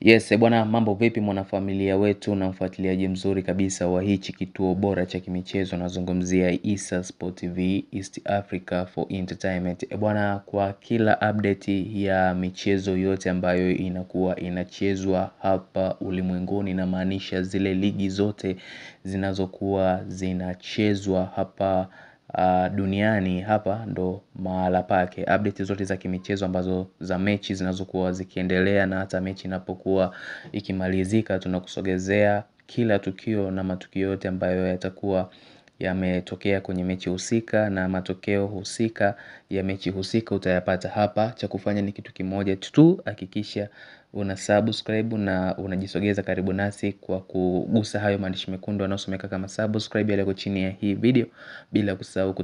Yes, bwana mambo vipi mwanafamilia wetu na mfuatiliaji mzuri kabisa wa hichi kituo bora cha kimichezo nazungumzia Issa Sport TV East Africa for Entertainment. Bwana kwa kila update ya michezo yote ambayo inakuwa inachezwa hapa ulimwenguni inamaanisha zile ligi zote zinazokuwa zinachezwa hapa duniani hapa ndo mahala pake. Update zote za kimichezo ambazo za mechi zinazokuwa zikiendelea na hata mechi inapokuwa ikimalizika tunakusogezea kila tukio na matukio yote ambayo yatakuwa yametokea kwenye mechi husika na matokeo husika ya mechi husika utayapata hapa cha kufanya ni kitu kimoja tu hakikisha una subscribe na unajisogeza karibu nasi kwa kugusa hayo maandishi mekundu yanayosomeka kama subscribe yaliyoko chini ya hii video bila kusahau.